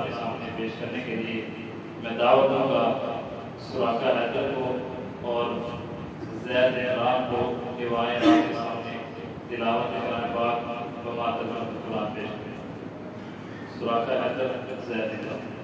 आपके सामने पेश करने के लिए मैं दावत दूँगा सुराखा हैदर को और जैद राम को दिवाए आपके सामने तिलावत कुरान पाक व मातम कुरान पेश करें। सुराखा हैदर, जैद राम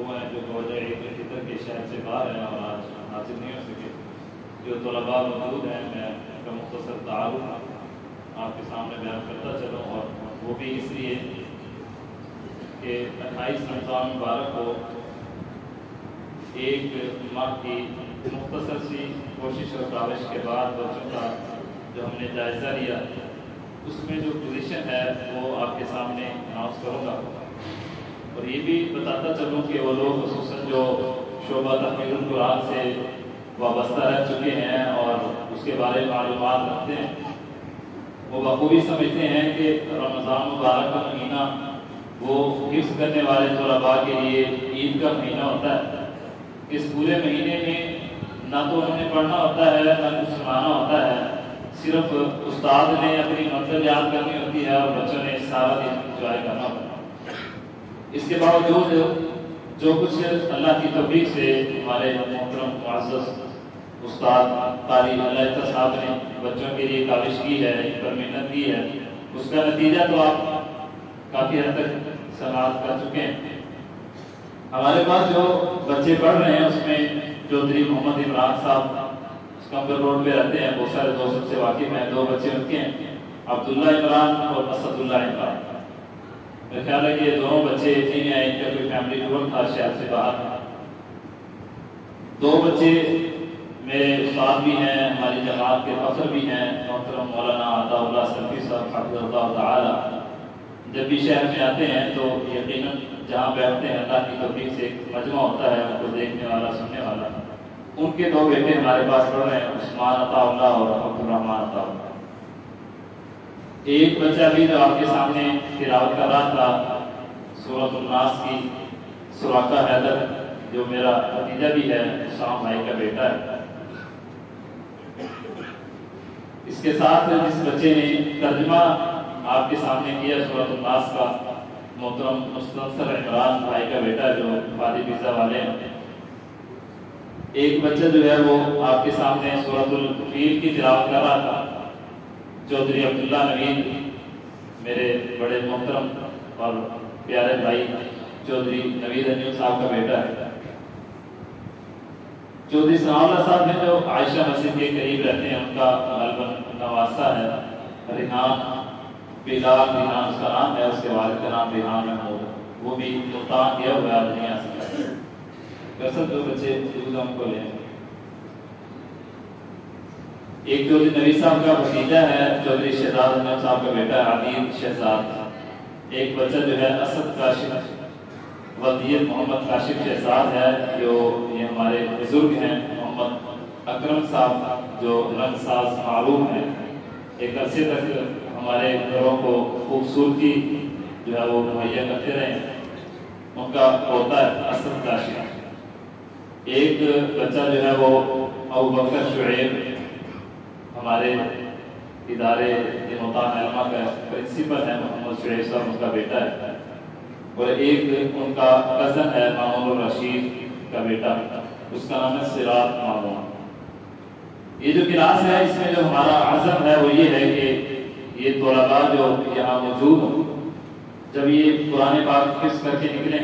वो हैं, जो वजह ईद फितर के शहर से बाहर हैं और आज हाजिर नहीं हो सके। जो तलबा मौजूद हैं, मैं उनका मुख्तर तारुफ आपके सामने बयान करता चलूँ और वो भी इसलिए कि अट्ठाईस रमज़ान मुबारक को एक माह की मुख्तर सी कोशिश और काविश के बाद बच्चों का जो हमने जायज़ा लिया, उसमें जो पोजीशन है, वो आपके सामने अनाउंस करूँगा। और ये भी बताता चलूँ कि वो लोग खसूस जो शोबा तहमीर कुरान से वाबस्ता रह चुके हैं और उसके बारे में मालूम रखते हैं, वो बखूबी समझते हैं कि रमज़ान मुबारक का महीना वो हिफ्स करने वाले तलबा के लिए ईद का महीना होता है। इस पूरे महीने में ना तो उन्हें पढ़ना होता है, ना कुछ सुनाना होता है, सिर्फ़ उस्ताद ने अपनी मंजिल याद करनी होती है और बच्चों ने सारा दिन इंजॉय करना होता है। इसके बावजूद जो कुछ अल्लाह की तबीक से हमारे मोहतरम उस्ताद अल्लाह साहब ने बच्चों के लिए काविश की है, इन पर मेहनत की है, उसका नतीजा तो आप काफ़ी हद तक समाप्त कर चुके हैं। हमारे पास जो बच्चे पढ़ रहे हैं, उसमें चौधरी मोहम्मद इमरान साहब कंबर रोड पे रहते हैं, बहुत सारे दोस्त से वाकिफ हैं, दो बच्चे उनके हैं, अब्दुल्ला इमरान और असदुल्ला इमरान। मेरा ख्याल है कि ये दोनों बच्चे नहीं आए इनका कोई फैमिली टूर था शहर से बाहर दो बच्चे मेरे उस्ताद भी हैं, हमारी जमात के फखर भी हैं मोहतरम मौलाना अताउल्ला सल्फी साहब हफिज़ल्लाह जब भी शहर में आते हैं तो यकीन जहाँ बैठते हैं, अल्लाह की तौफीक से एक मजमा होता है, उनको देखने वाला, सुनने वाला। उनके दो बेटे हमारे पास पढ़ रहे हैं, उस्मान अताउल्ला और अब्दुलरहमान अताउल्ला एक बच्चा भी जो आपके सामने तिलावत कर रहा था। सूरत नास की सुराका हैदर, जो मेरा भतीजा भी है, शाम भाई का बेटा है। इसके साथ जिस बच्चे ने तर्जमा आपके सामने किया सूरत नास का, मोहतरम मुस्तनसर इमरान भाई का बेटा, जो वादी पिज्जा वाले हैं। एक बच्चा जो है वो आपके सामने सूरतुल फील की तिलावत कर रहा था। चौधरी अब्दुल्ला नवीन, मेरे बड़े मोहतरम और प्यारे भाई चौधरी नवीद अनिल साहब का बेटा है। चौधरी सनाउल्ला साहब हैं जो आयशा मस्जिद के करीब रहते हैं, उनका गलबन नवासा है। रिहान, बिलाल रिहान, उसका नाम है, उसके वालिद का नाम रिहान महमूद वो भी मुल्तान गया हुआ आज नहीं आ सकता दरअसल जो बच्चे हमको लें एक चौधरी नबी साहब का भतीजा है चौधरी शहजाद अहमद साहब का बेटा आदिल शहजाद, एक बच्चा जो है, असद काशिफ, वज़ीर मोहम्मद काशिफ शहजाद है, जो ये हमारे बुज़ुर्ग हैं, मोहम्मद अकरम साहब, जो रंगसाज मालूम है। एक अरसे तक हमारे घरों को खूबसूरती जो है वो मुहैया करते रहे उनका पोता है असद काशिफ। एक बच्चा जो है वो अबू बकर शुएब हमारे इदारे का प्रिंसिपल है, मोहम्मद शुएब साहब उनका बेटा है। और एक उनका कज़न है, मामून रशीद का बेटा। उसका नाम है सिराज मामून। ये जो क्लास है, इसमें जो हमारा आज़म है, वो ये है कि ये तोलबा जो यहाँ मौजूद हो, जब ये पुराने बात फिक्स करके निकले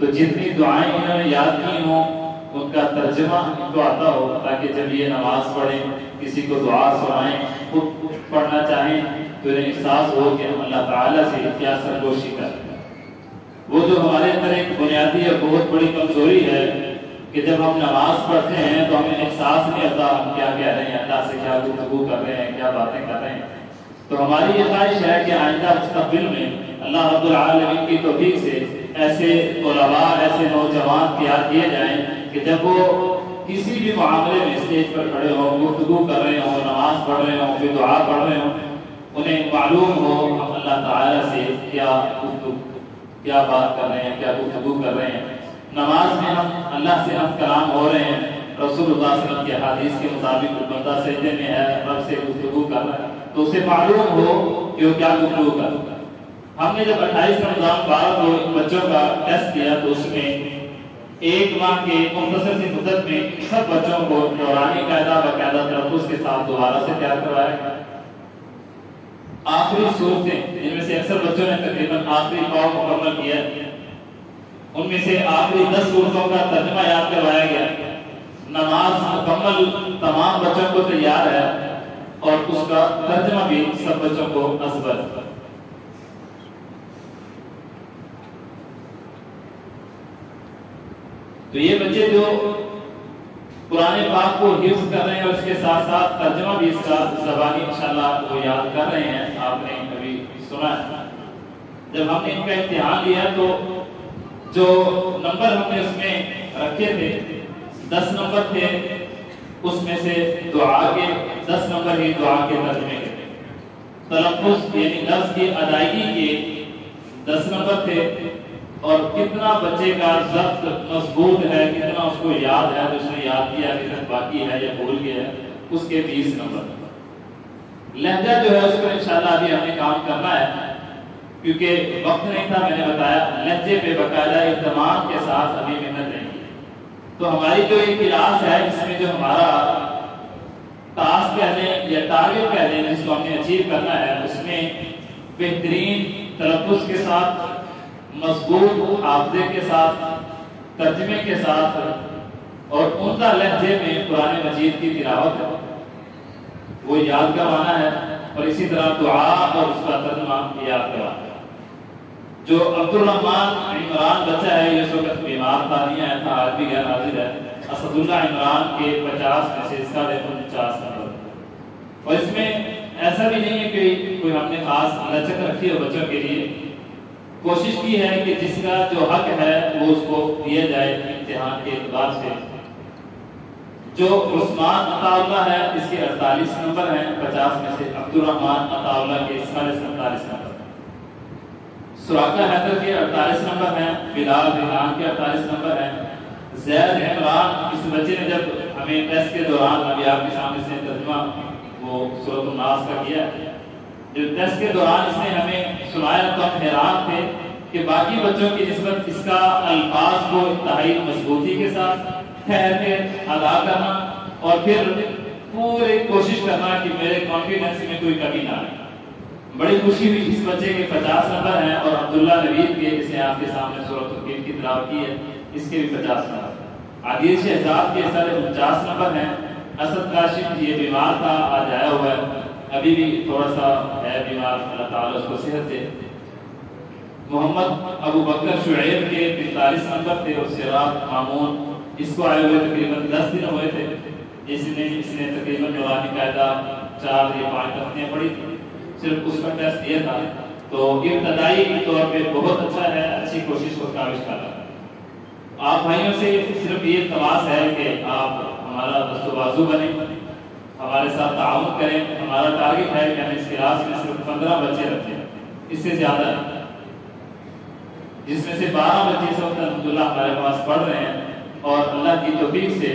तो जितनी दुआएँ इन्होंने याद की हो उनका तर्जमा इनको आता हो, ताकि जब ये नमाज़ पढ़े, किसी को दुआ सुनाए खुद पढ़ना चाहें तो इन्हें एहसास हो कि हम अल्लाह ताला से क्या सरगोशी करें वो जो हमारे अंदर एक बुनियादी और बहुत बड़ी कमज़ोरी है कि जब हम नमाज़ पढ़ते हैं तो हमें एहसास नहीं होता हम क्या कह रहे हैं, अल्लाह से क्या गुफ्तगू कर रहे हैं, क्या बातें कर रहे हैं। तो हमारी ये ख्वाहिश है कि आइंदा मुस्तबिल में अल्लाह रब्बुल की तौफीक से ऐसे ऐसे नौजवान तैयार किए जाएँ कि जब वो किसी भी मामले में स्टेज पर खड़े हों, गुफ्तगू कर रहे हों, नमाज़ पढ़ रहे हों, फिर दुआ पढ़ रहे हों, उन्हें मालूम हो हम अल्लाह ताला से क्या गुफ्तगू, क्या बात कर रहे हैं, क्या गुफ्तगू कर रहे हैं। नमाज़ में हम, अल्लाह से हम कलाम हो रहे हैं। रसूलुल्लाह के हदीस के मुताबिक बंदा सजदे में है, रब से गुफ्तगू कर रहा है। तो उसे मालूम हो कि वो क्या गुफ्तगू कर हमने जब 28 रमज़ान बारह को बच्चों का टेस्ट किया तो उसमें एक माह के मुख्तर सी मुद्दत में सब बच्चों को दौरानी कायदा बाकायदा तलफुज के साथ दोबारा से तैयार करवाया आखिरी सूरतें जिनमें से अक्सर बच्चों ने तकरीबन आखिरी पाव मुकम्मल किया। उनमें से आखिरी दस सूरतों का तर्जमा याद करवाया गया। नमाज़ मुकम्मल तमाम बच्चों को तैयार है और उसका तर्जमा भी सब बच्चों को असबर तो ये बच्चे जो पुराने पाक को हिफ्ज कर रहे हैं और उसके साथ साथ तर्जमा भी इसका जबानी इंशाल्लाह वो याद कर रहे हैं, आपने कभी सुना है। जब हमने इनका इम्तिहान लिया तो जो नंबर हमने उसमें रखे थे, दस नंबर थे, उसमें से दुआ के, दस नंबर ही दुआ के तर्जमे के तलफुज यानी लफ्ज की अदायगी के दस नंबर थे और कितना बच्चे का जब्त मज़बूत है, कितना उसको याद है, जो उसने याद किया तक बाकी है या भूल गया है, उसके बीस नंबर। लहजा जो है उसको इंशाल्लाह अभी हमें काम करना है, क्योंकि वक्त नहीं था, मैंने बताया, लहजे पे बकायदा इतमाम के साथ अभी मेहनत रहेंगी तो हमारी जो एक क्लास है इसमें जो हमारा टास्क कह लें या टारगेट कह लें जिसको हमने अचीव करना है, उसमें बेहतरीन तलफुज के साथ मज़बूत हाफजे के साथ, तर्जमे के साथ और उनका लहजे में पुराने मजीद की तिलावत है। वो याद करवाना है और इसी तरह दुआ और उसका तर्जमा याद करवाना है। जो अब्दुल रहमान इमरान बच्चा है, ये वक्त बीमार नहीं आया था आज भी गैर हाजिर है। असदुल्ला इमरान के पचास में से साढ़े उनचास नंबर। और इसमें ऐसा भी नहीं है कि कोई हमने खास लचक रखी है बच्चों के लिए। कोशिश की है कि जिसका जो हक है, वो उसको दिया जाए इम्तिहान के एतबार से। जो उस्मान अताउल्ला है, इसके 48 नंबर हैं 50 में से अब्दुल रहमान अताउल्ला के साढ़े सैतालीस नंबर। सुराका हैदर के 48 नंबर हैं, बिलाल रिहान के 48 नंबर हैं। जैद इमरान इस बच्चे ने जब हमें टेस्ट के दौरान अभी आपके सामने से तर्जुमा वो सूरत नास का किया जो टेस्ट के दौरान इसने हमें सुनाया तो हम हैरान थे कि बाकी बच्चों की नस्बत इसका अल्फाज को इंतहाई मजबूती के साथ ठहर के अदा करना और फिर पूरे कोशिश करना कि मेरे कॉन्फिडेंस में कोई कमी ना आए। बड़ी खुशी हुई। इस बच्चे के पचास नंबर हैं और अब्दुल्ला नवीद के इसे आपके सामने सूरत की तिलावत की है। इसके भी पचास नंबर। आदिल शहजाद के सर उनचास नंबर है। असद काशिम ये बीमार था आज आया हुआ है। अभी भी थोड़ा सा है, बीमार, अल्लाह ताला उसको सेहत दे। मोहम्मद अबू बकर शुएब के पैंतालीस नंबर थे और सिराब मामून, इसको आए हुए तकरीबन दस दिन हुए थे। इसने इसने तकरीबन जवानी कायदा चार या पाँच तख्तियाँ पढ़ी। थी सिर्फ़ उसका टेस्ट दिया था। तो इब्तदाई तौर पे बहुत अच्छा है, अच्छी कोशिश को काबिज कर रहा आप भाइयों से सिर्फ़ ये तलाश है कि आप हमारा दस्तबाजू बने। हमारे साथ ताउन करें। हमारा टारगेट है कि हम इस क्लास में सिर्फ़ पंद्रह बच्चे रखें। इससे ज़्यादा जिसमें से बारह बच्चे इस वक्त अलहमदुल्ला हमारे पास पढ़ रहे हैं और अल्लाह की तौफीक से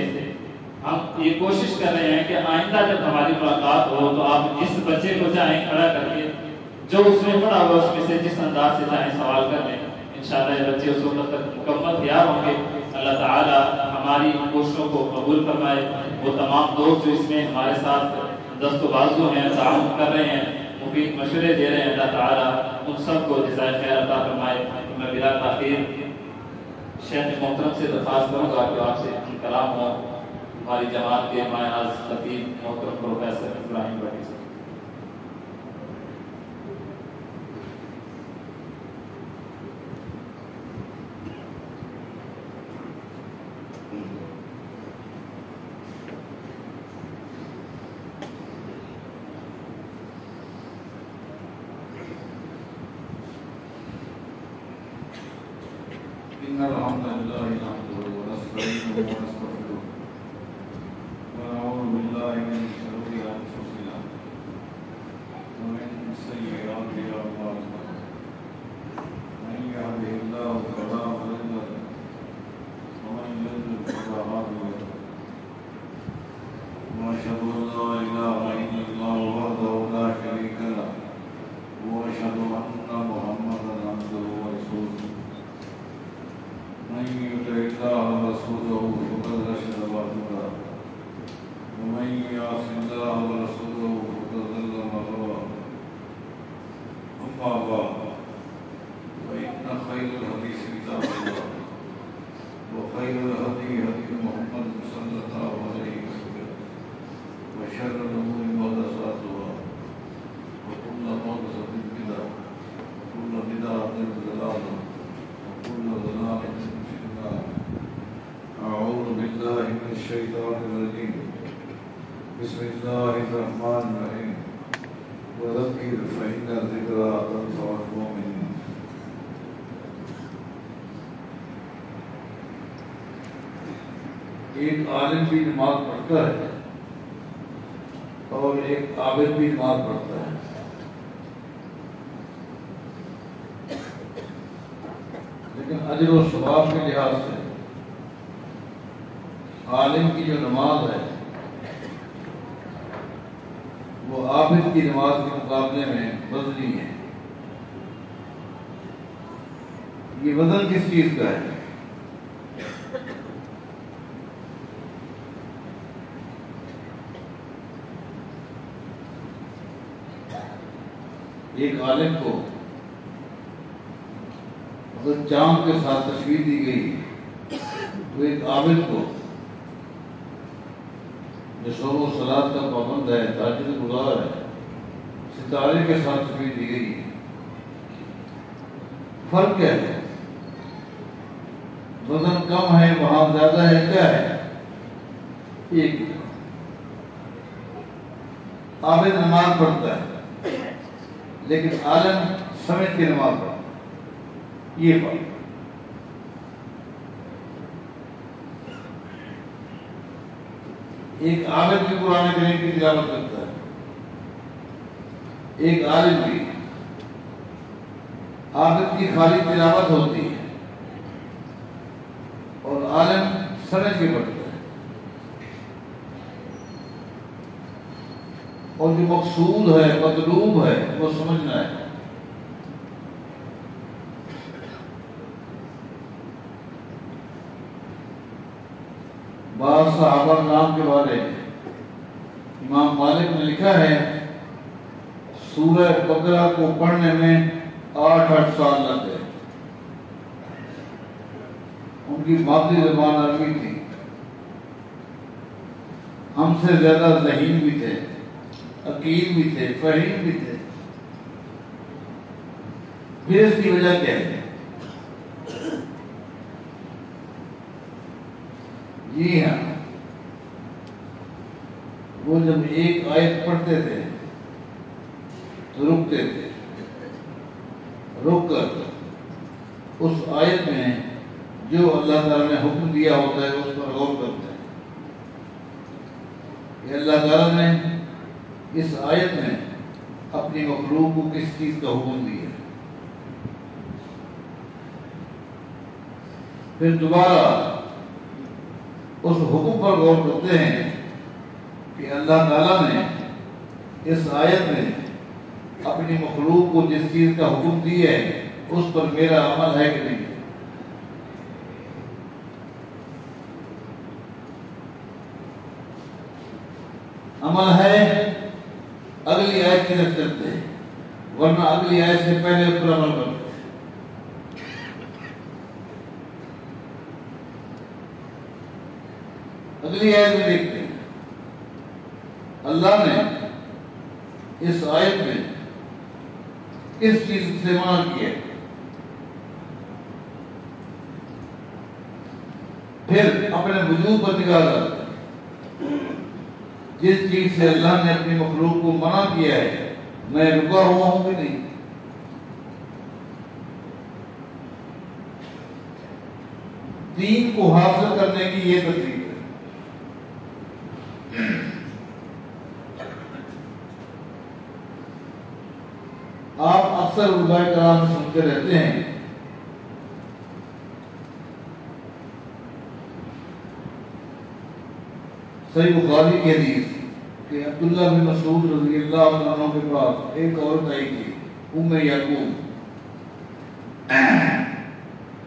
हम ये कोशिश कर रहे हैं कि आइंदा जब हमारी मुलाकात हो तो आप जिस बच्चे को चाहें खड़ा करके, जो उसमें पढ़ा हुआ उसमें से जिस अंदाज से चाहें सवाल कर लें। इंशाल्लाह ये बच्चे उस वक्त तक मुकम्मल तैयार होंगे। अल्लाह ताला हमारी कोशिशों को कबूल फरमाए। वो तमाम दोस्त जो इसमें हमारे साथ दस्तबाजू हैं ताउन कर रहे हैं, मुफीद मशवरे दे रहे हैं, अल्लाह ताला उन सबको जजाय खैर अता फरमाए। मैं बिला ताखीर शेख मोहतरम से दरख्वास्त करूँगा कि आपसे कलाम हो। हमारी जमात के मायाज खतीब मोहतरम प्रोफेसर इब्राहिम भट्टी एक आलिम भी नमाज़ पढ़ता है और एक आबिद भी नमाज़ पढ़ता है। लेकिन अजर व सवाब के लिहाज से आलिम की जो नमाज़ है, वो आबिद की नमाज़ के मुकाबले में बदली है। ये वज़न किस चीज़ का है? एक आलिम को अगर चाँद के साथ तस्वीर दी गई तो एक आबिद को जो सोमो सलाद का पाबंद है, ताजिद गुजार है, सितारे के साथ तस्वीर दी गई। फ़र्क क्या है? वज़न कम है, वहाँ ज़्यादा है, क्या है? एक। आबिद नमाज़ पढ़ता है। लेकिन आलम समझ के नमाज़ पढ़ता ये बात। एक आलिम भी कुरान करीम की तिलावत करता है। एक आलिम भी आबिद की खाली तिलावत होती है। और आलम समझ के पढ़ता है। और जो मकसूद है मतलूब है, वो समझना है। बार साहबा नाम के बारे, इमाम मालिक ने लिखा है, सूरह बकरा को पढ़ने में आठ आठ साल लग गए। उनकी मादरी जबान अरबी थी। हमसे ज़्यादा जहीन भी थे। अकील भी थे फहीम भी थे। फिर इसकी वजह क्या है? जी हाँ वो जब एक आयत पढ़ते थे तो रुकते थे। रुक कर उस आयत में जो अल्लाह ताला ने हुक्म दिया होता है, उस पर गौर करते हैं। अल्लाह ताला ने इस आयत में अपनी मखलूक को किस चीज़ का हुक्म दिया? फिर दोबारा उस हुक्म पर गौर करते हैं कि अल्लाह ताला ने इस आयत में अपनी मखलूक को जिस चीज़ का हुक्म दिया है, उस पर मेरा अमल है कि नहीं? अमल है आयत चलते हैं। वरना अगली आयत से पहले पर अमल करते अगली आयत में देखते हैं। अल्लाह ने इस आयत में किस चीज़ से मना किया फिर अपने वजूद पर निकाल जिस चीज़ से अल्लाह ने अपनी मखलूक को मना किया है, मैं रुका हुआ हूँ कि नहीं? दीन को हासिल करने की ये तकलीफ़ है। आप अक्सर उलमाए कराम सुनते रहते हैं सही बुखारी की हदीस कि अब्दुल्ला बिन मसूद रज़ी अल्लाह अन्हु के पास एक औरत आई थी, उम्मे याकूब।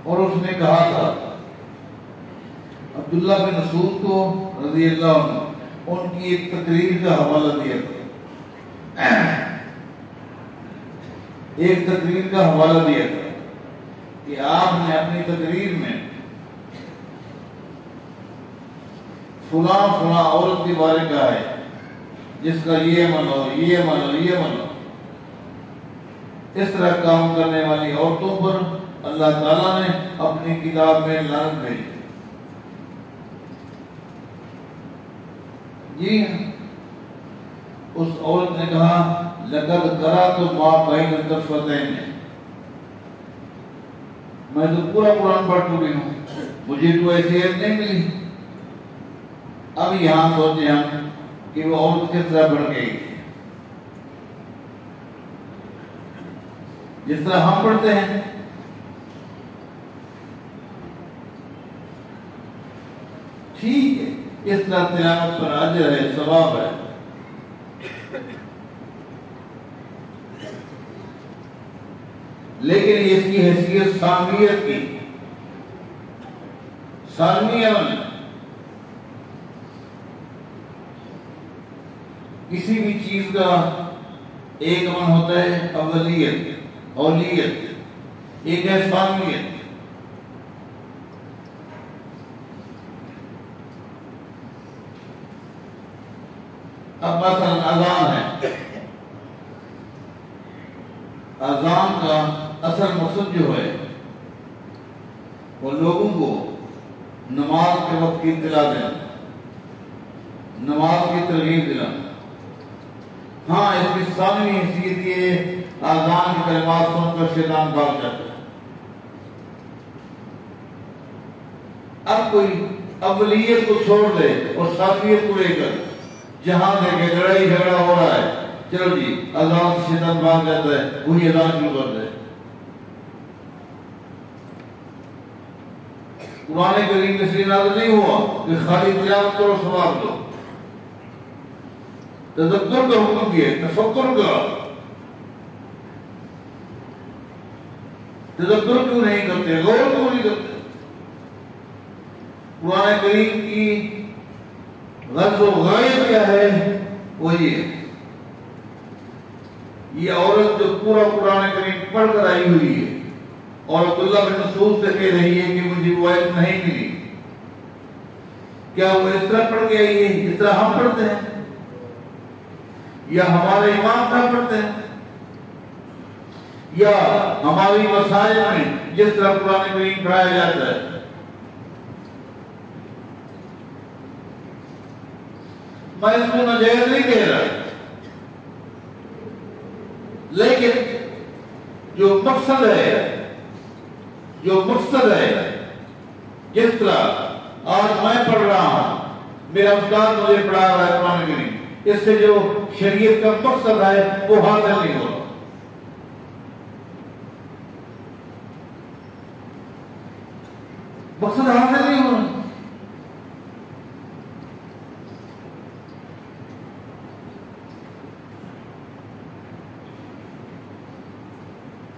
और उसने कहा था अब्दुल्ला बिन मसूद को रज़ी अल्लाह उनकी एक तकरीर का हवाला दिया था। एक तकरीर का हवाला दिया था कि आपने अपनी तकरीर में फुला फुला औरत के बारे कहा है? जिसका ये अमल हो, ये अमल हो, ये हो। इस तरह काम करने वाली औरतों पर अल्लाह ताला ने अपनी किताब में लानत भेजी। जी, उस औरत ने कहा लगत करा तो माँ भाई फतेह ने मैं तो पूरा कुरान पढ़ चुकी हूँ। मुझे तो ऐसी नहीं मिली। अब यहाँ सोचे हम कि वो औरत किस तरह बढ़ गई जिस तरह हम पढ़ते हैं। ठीक है, इस तरह तिलावत पर अजर है, स्वभाव है। लेकिन इसकी हैसियत सामियत की। सालमिया में किसी भी चीज़ का एक मन होता है, अवलियत औलियत एक है सामियत अब मसलन अजान है। अजान का असल मकसद जो है, वो लोगों को नमाज़ के वक्त की दिला देना, नमाज़ की तरगीब दिलाना। हाँ इसकी सामने हैसियत ये आजान की कलमात सुनकर शैतान भाग जाता है। अब कोई अवलियत को छोड़ दे और साफियत को लेकर, जहाँ देखे लड़ाई झगड़ा हो रहा है, चलो जी अजान से शैतान भाग जाता है, वही अजान शुरू कर दे कुरान करीम में श्री नहीं हुआ कि खाली तिलावत करो सवाब दो तदब्बर का हुक्म दिया तफक्कुर का तदब्बर क्यों नहीं करते गौर क्यों नहीं करते कुरान करीम की गज गायब क्या है, वो ये ये औरत जो पूरा कुरान करीम पढ़कर आई हुई है और अब्दुल्ला बिन मसूद से कह रही है कि मुझे वो नहीं मिली। क्या वो इस तरह पढ़ आई है, जिस तरह हम पढ़ते हैं? या हमारे इमाम साहब पढ़ते हैं? या हमारी मसाइल में जिस तरह पुराने करीम पढ़ाया जाता है? मैं इसको नजायज नहीं कह रहा। लेकिन जो मकसद है, जो मकसद है, जिस तरह आज मैं पढ़ रहा हूँ, मेरा उस्ताद मुझे पढ़ा रहा है कुरान करीम इससे जो शरीयत का मकसद है वो हासिल नहीं हो मकसद हासिल नहीं हो रहा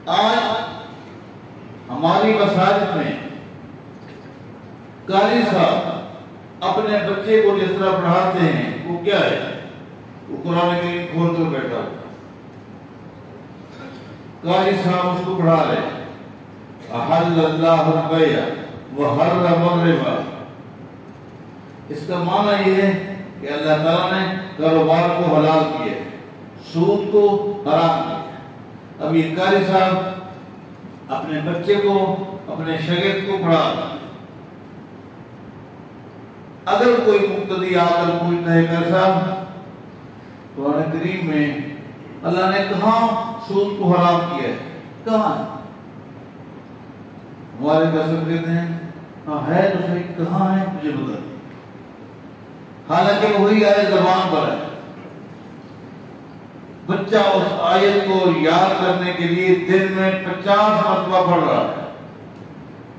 आज हमारी मसाजिद में कारी साहब अपने बच्चे को जिस तरह पढ़ाते हैं वो क्या है वो कुरान करीम खोल कर बैठा हुआ कारी साहब उसको पढ़ा रहे। अहल्लाहुल-बैया व हर्रमल रिबा इसका माना ये है कि अल्लाह ताला ने कारोबार को हलाल किया, सूद को हराम किया। अब ये कारी साहब अपने बच्चे को, अपने शगिर्द को पढ़ा। अगर कोई मुक्तदी आकर पूछता है कर साहब कुरान करीम में अल्लाह ने कहा, सूद को हराम किया है। कहा हमारे कसम कहते हैं हाँ है तो सही कहाँ है, मुझे बता हालाँकि वही आयत जबान पर है। बच्चा उस आयत को याद करने के लिए दिन में पचास मरतबा पढ़ रहा है।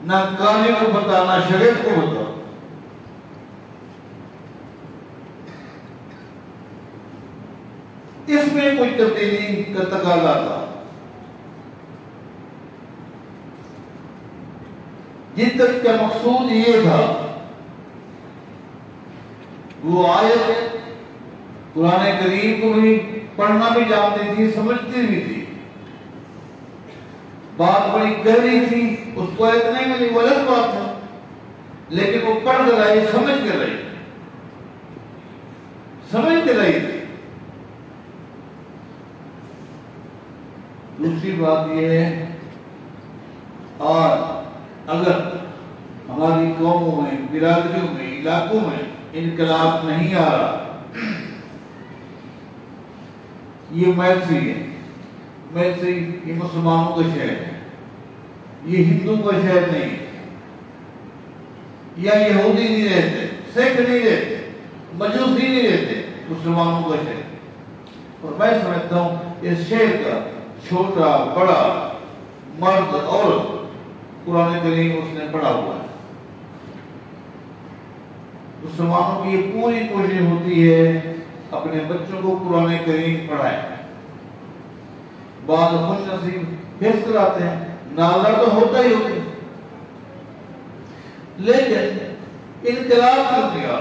ना काली को बता ना शरीर को बता इसमें कोई तब्दीली का तकाजा था जिन तक का मकसूद ये था, वो आयत पुराने करीब को भी पढ़ना भी जानती थी, समझती भी थी। बात बड़ी गहरी थी, उसको आयत नहीं अलग बात है। लेकिन वो पढ़ कर समझ कर रही। समझ कर रही थी। दूसरी बात यह है, और अगर हमारी कौमों में, बिरादरियों में, इलाकों में इनकलाब नहीं आ रहा, ये मैसी है मैसी ये मुसलमानों का शहर है। ये हिंदू का शहर नहीं है। या यहूदी नहीं रहते, सिख नहीं रहते, मजूसी नहीं रहते, मुसलमानों का शहर और मैं समझता हूँ, इस शहर का छोटा, बड़ा, मर्द, औरत कुरान करीम उसने पढ़ा हुआ है। मुसलमानों की पूरी कोशिश होती है, अपने बच्चों को कुरान करीम पढ़ाए। बाद खुश नसीब हिफ्ज कराते हैं नाला तो होता ही होता लेकिन, इनकलाब आता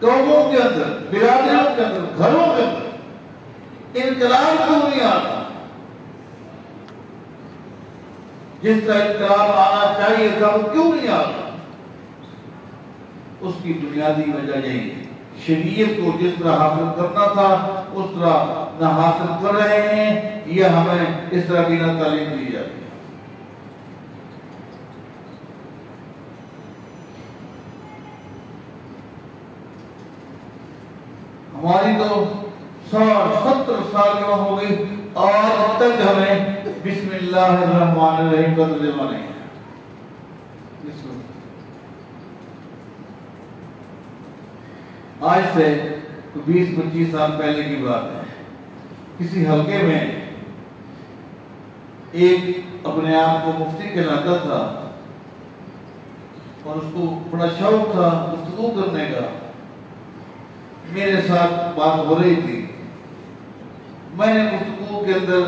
कौमों के अंदर, बिरादरियों के अंदर, घरों के अंदर इनकलाब क्यों नहीं आता? जिस तरह इनकलाब आना चाहिए था वो क्यों नहीं आता? उसकी बुनियादी वजह यही है। शरीयत को जिस तरह हासिल करना था, उस तरह न हासिल कर रहे हैं, यह हमें इस तरह की न तालीम दी जाती है। हमारी तो साठ की हो गई और अब तक हमें बिस्मिल्लाहिर्रहमानिर्रहीम का तर्जुमा नहीं आज से 20-25 साल पहले की बात है। किसी हलके में एक अपने आप को मुफ्ती कहलाता था और उसको बड़ा शौक था गुफ्तगू करने का। मेरे साथ बात हो रही थी। मैंने गुफ्तगू के अंदर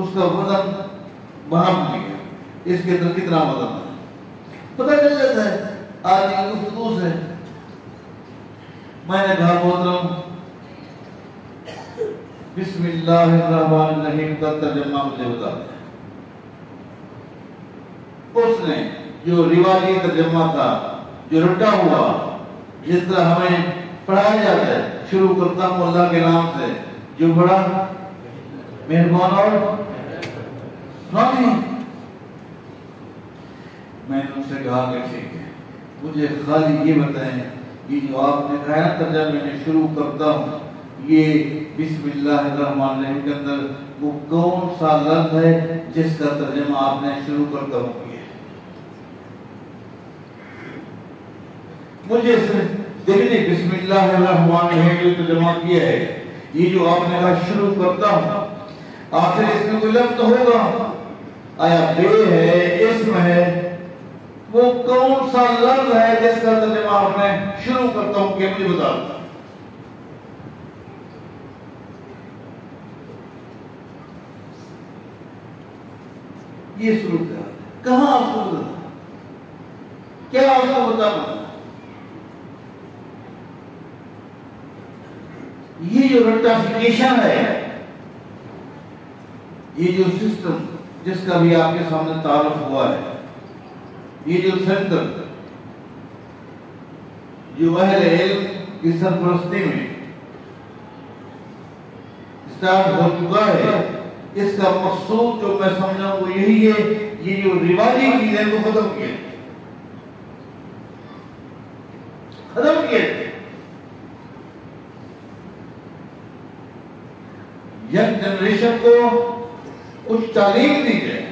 उसका वज़न माप लिया। इसके अंदर कितना वज़न है? पता चल जाता है आदमी गुफ्तगू से मैंने कहा, मोहतरम, बिस्मिल्लाहिर्रहमानिर्रहीम का तर्जुमा मुझे बता उसने जो रिवाजी तर्जुमा था, जो रटा हुआ, जिस तरह हमें पढ़ाया जाता है, शुरू करता हूँ अल्लाह के नाम से जो बड़ा मेहरबान और राज़ी मैंने उनसे कहा कि ठीक है, मुझे खाली ये बताएँ ये जो आपने कहा है ना तर्जमे शुरू करता हूँ, ये बिस्मिल्लाहिर्रहमानिर्रहीम के अंदर वो कौन सा लफ्ज है जिसका तर्जमा आपने शुरू करता हूँ? मुझे सिर्फ़ देखिए बिस्मिल्लाहिर्रहमानिर्रहीम जो तर्जमा किया है। ये जो आपने कहा शुरू करता हूँ, आखिर इसमें कोई लफ्ज तो होगा? आया बे है, इसम है, वो कौन सा लफ्ज है जिसका तर्जमा आपने शुरू करता हूँ कि मुझे बता ये शुरू कहा आपको बताना क्या आपको बताना ये जो रट्टाफिकेशन है, ये जो सिस्टम जिसका भी आपके सामने तारुफ हुआ है, ये जो सेंटर जो अहले इल्म की सरपरस्ती में स्टार्ट हो चुका है, इसका मकसूद जो मैं समझा वो यही है, ये जो रिवाजी चीज़ें को खत्म किया खत्म किया जनरेशन को कुछ तालीम दी जाए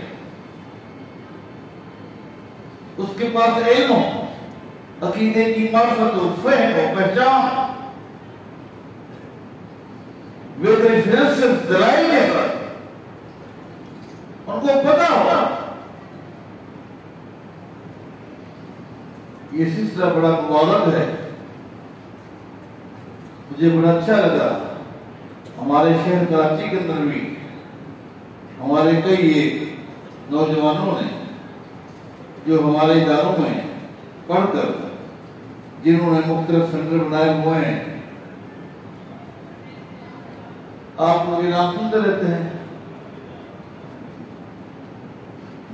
उसके पास इल्म हो, अकीदे की मार्फत हो फहम हो। पहचान विद रेफरेंसेस दलाइल साथ उनको पता हो ये सिलसिला बड़ा मुबारक है। मुझे बड़ा अच्छा लगा। हमारे शहर कराची के अंदर भी, हमारे कई नौजवानों ने जो हमारे इदारों में पढ़कर, जिन्होंने मुख्तलिफ़ सेंटर बनाए हुए हैं, आप लोग नाम सुनते रहते हैं।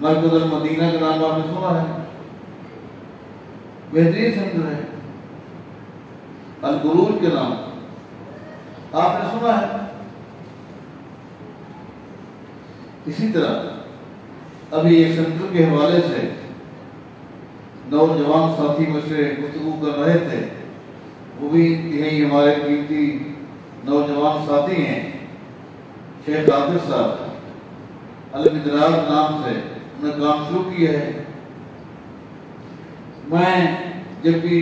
मरकज मदीना का नाम आपने सुना है। बेहतरीन सेंटर है। अल गुरूज के नाम। आपने सुना है। इसी तरह, अभी एक सेंटर के हवाले से नौजवान साथी मुझसे गुफ्तगू कर रहे थे। वो भी यही हमारे कीमती नौजवान साथी हैं। शेख आतिफ साहब अलमिदराज नाम से उन्होंने काम शुरू किया है। मैं जब भी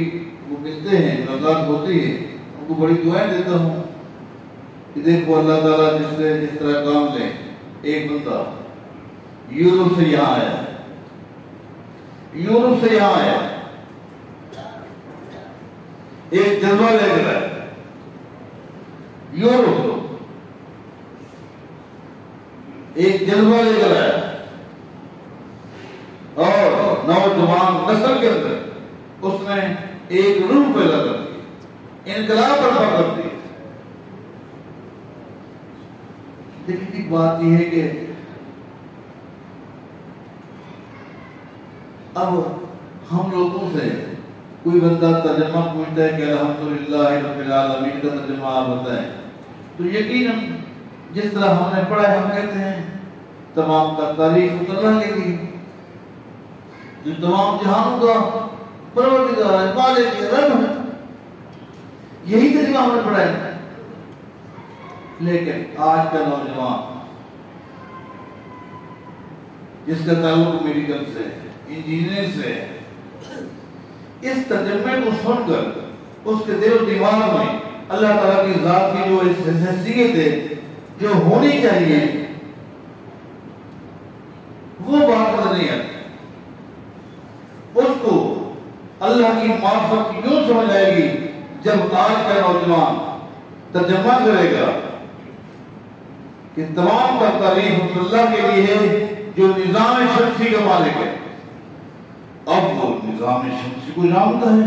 वो मिलते हैं, मुलाकात होती है, उनको बड़ी दुआएँ देता हूँ। देखो अल्लाह ताला जिस तरह काम ले। एक बंदा, यूरोप से यहाँ आया। यूरोप से यहाँ आया। एक जज्बा लेकर यूरोप एक जज्बा लेकर और नौजवान नस्ल के अंदर उसने एक रूह पैदा कर दी इनकलाब बर्पा कर दी देखिए बात यह है कि अब हम लोगों से कोई बंदा तर्जमा पूछता है कि अल्हम्दुलिल्लाह का तर्जमा आप बताएँ। तो यकीन हम जिस तरह हमने पढ़ा है, हम कहते हैं, तमाम का तारीफ़ अल्लाह के लिए जो तमाम जहानों का यही तर्जमा हमने पढ़ा है। लेकिन आज का नौजवान जिसका ताल्लुक मेडिकल से इंजीनियर से इस तर्जमे को सुनकर, उसके दिल दिमाग में अल्लाह ताला की जात की जो हैसियत है, जो होनी चाहिए, वो बात नज़र नहीं आती उसको अल्लाह की मार्फत यूँ समझ आएगी, जब आज का नौजवान तर्जमा करेगा कि तमाम का तारीफ़ अल्लाह के लिए है जो निज़ाम शमसी का मालिक है। अब वो निज़ाम शमसी को जानता है।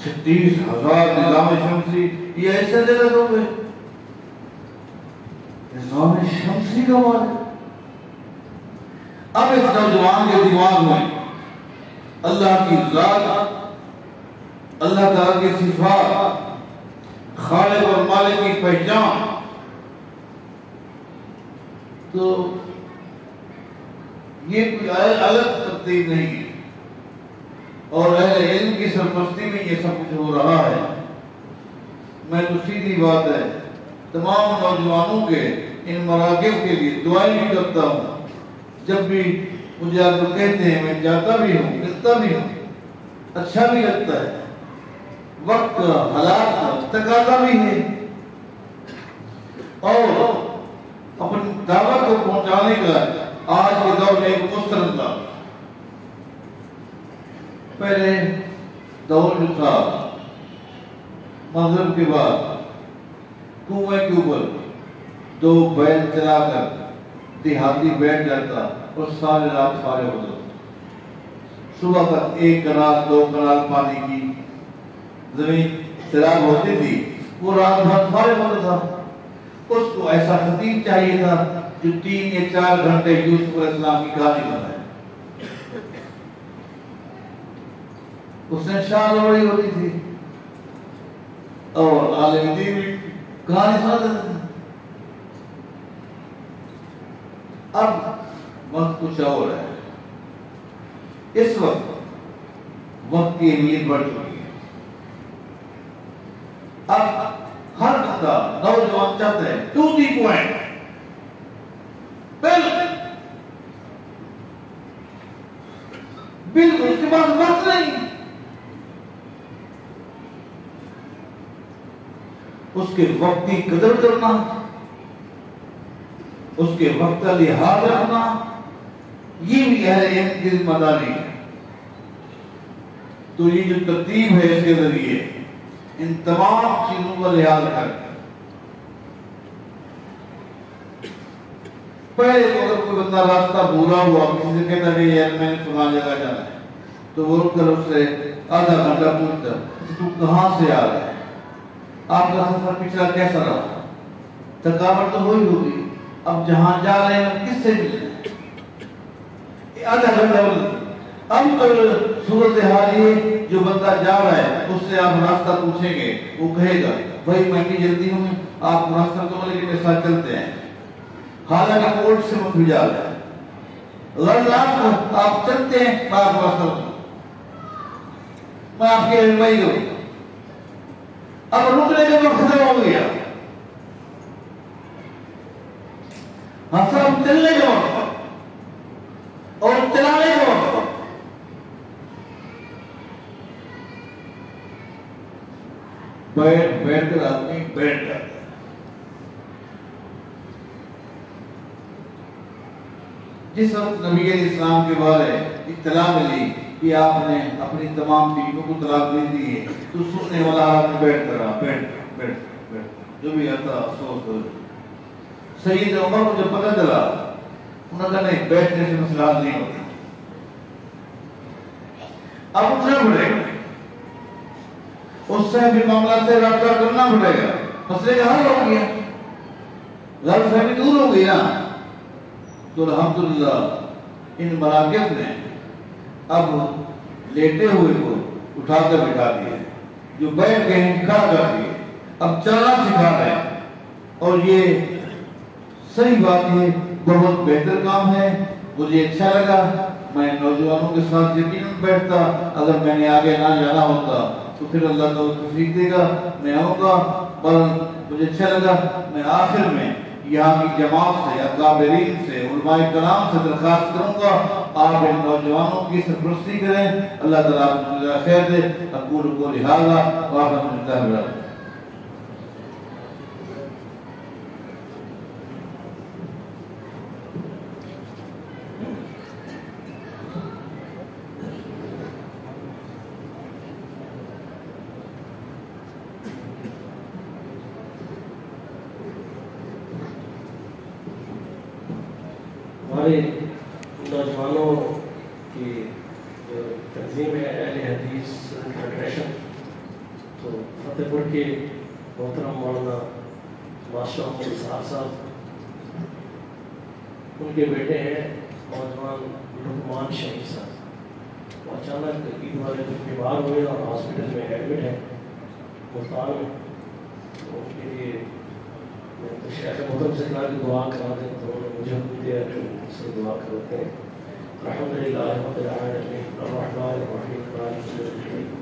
छत्तीस हज़ार निज़ाम शमसी, ये ऐसा जगह लोग है निज़ाम शमसी का मालिक। अब इस नौजवान के दिमाग में अल्लाह की जात, अल्लाह ताला की सिफात खालिक और मालिक की पहचान। तो ये कोई अल- अलग तरतीब नहीं है। और अहले इल्म की सरपरस्ती में ये सब कुछ हो रहा है। मैं तो सीधी बात है, तमाम नौजवानों के, इन मराकब के लिए दुआएँ भी करता हूँ। जब भी मुझे आप कहते हैं, मैं जाता भी हूँ, मिलता भी हूँ अच्छा भी लगता है। वक्त हालात का, तकाजा भी है। और अपनी दावत को पहुँचाने का आज के दौर में एक मुस्तरद था। पहले दौर जो था, मगरब के बाद कुएँ के ऊपर दो बैल चलाकर देहाती बैठ जाता और सारे रात सारे हो जाते। सुबह तक एक कनाल, दो कनाल पानी की ज़मीन सैराब होती थी, वो रात भर सारे होता था। उसको ऐसा खतीब चाहिए था जो तीन या चार घंटे यूसुफ इस्लाम की कहानी बनाए उसने शान बड़ी होती थी। और आलिम दीन कहानी सुनाते थे। अब वक्त कुछ और है। इस वक्त वक्त की अहमियत बढ़ चुकी है। अब हर बंदा, नौजवान चाहते हैं टू दी पॉइंट बिल्कुल बिल्कुल उसके पास वक्त नहीं उसके वक्त की कदर करना, उसके वक्त का लिहाज रखना, ये भी है की ज़िम्मेदारी तो ये जो तरतीब है इसके ज़रिए इन तमाम चीज़ों का लिहाज कर पहले तो अगर कोई बंदा रास्ता भूला हुआ, किसी से कहता, नहीं यार, मैंने फला जगह जाना है। तो वो रुक कर उससे आधा घंटा पूछता तू कहाँ से आ रहा है? आपका सफ़र पिछला कैसा रहा? थकावट तो हुई होगी। अब जहाँ जा रहे हैं किससे मिले? आधा घंटा अब सूरत हाल ये जो बंदा जा रहा है, उससे आप रास्ता पूछेंगे, वो कहेगा, भाई, मैं भी जल्दी हूँ, आप रास्ता तो बोले मेरे साथ चलते हैं। हालाँकि कोर्ट से मत जा रहा आप चलते हैं मैं बताऊँ। मैं। आपके भाई हूँ। अब रुकने का वक्त खत्म हो गया। हाँ सब चलने का वक्त और चलाने का वक्त बैठ बैठ कर आदमी बैठ जाता है जिस वक्त नबी इस्लाम के बारे इतला मिली कि आपने अपनी तमाम बीवियों को तलाक दे दी है तो सुनने वाला आदमी बैठ कर बैठ बैठ बैठ, जो भी आता अफसोस करो। सईद उमर को जब पता चला, उन्होंने कहा बैठने से मसला नहीं होता। अब उठना पड़ेगा। उससे भी मामला से रब्ता करना पड़ेगा। मसले का हल हो गया गलत फहमी दूर हो गई ना। तो अल्हम्दुलिल्लाह इन मराकब ने अब लेटे हुए को उठाकर बिठा दिए जो बैठ गए खड़ा कर दिए अब चलना सिखा रहे और ये सही बात है, बहुत बेहतर काम है। मुझे अच्छा लगा, मैं नौजवानों के साथ यकीन बैठता, अगर मैंने आगे ना जाना होता तो फिर अल्लाह तो तौफीक देगा, मैं आऊँगा, पर मुझे अच्छा लगा, मैं आखिर में यहाँ की जमात से अकाबरीन से कलाम से दरखास्त करूँगा। आप इन नौजवानों की सरपरस्ती करें। अल्लाह तला खैर दे। अकूल को लिहाजा। वाह हमारे नौजवानों की जो तंजीम है अहल हदीस फेडरेशन तो फतेहपुर के मोहतरम मौलाना मास्टर मोहम्मद साहब साहब उनके बेटे हैं नौजवान लुकमान शहीद साहब वो अचानक ईद वाले दिन बीमार हुए और हॉस्पिटल में एडमिट है मुल्तान में तो उनके लिए मैं तो शेख मोहम्मद से कहा कि दुआ करा दें तो उन्होंने मुझे हुक्म दिया कि उससे दुआ करते हैं अल्हम्दुलिल्लाह रब्बिल आलमीन अर्रहमान अर्रहीम मालिक यौमिद्दीन